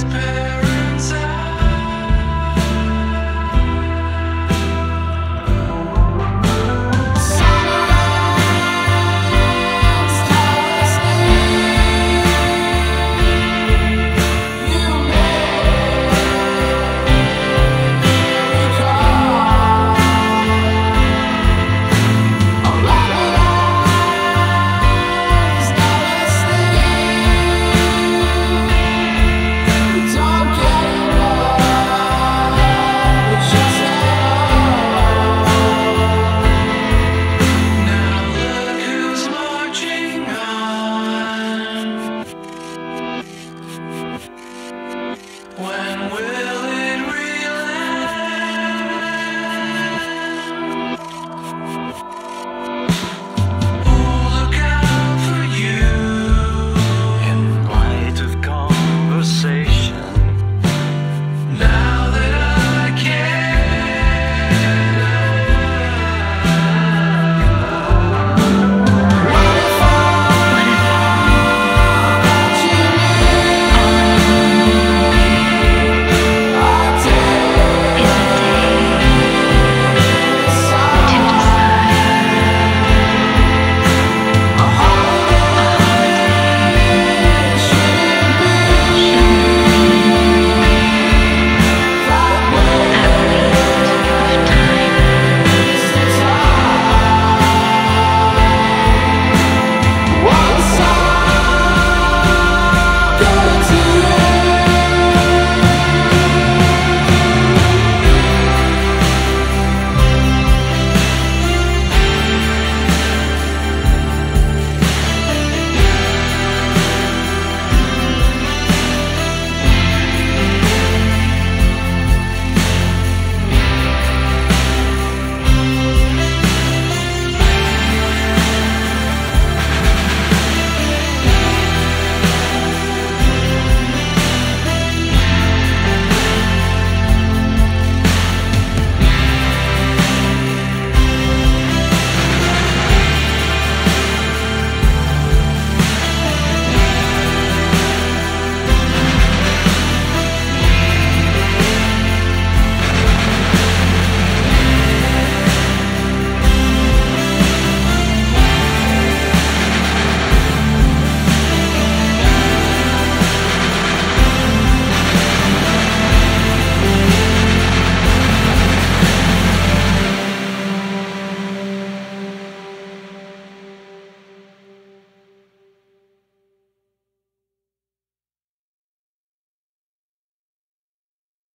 space.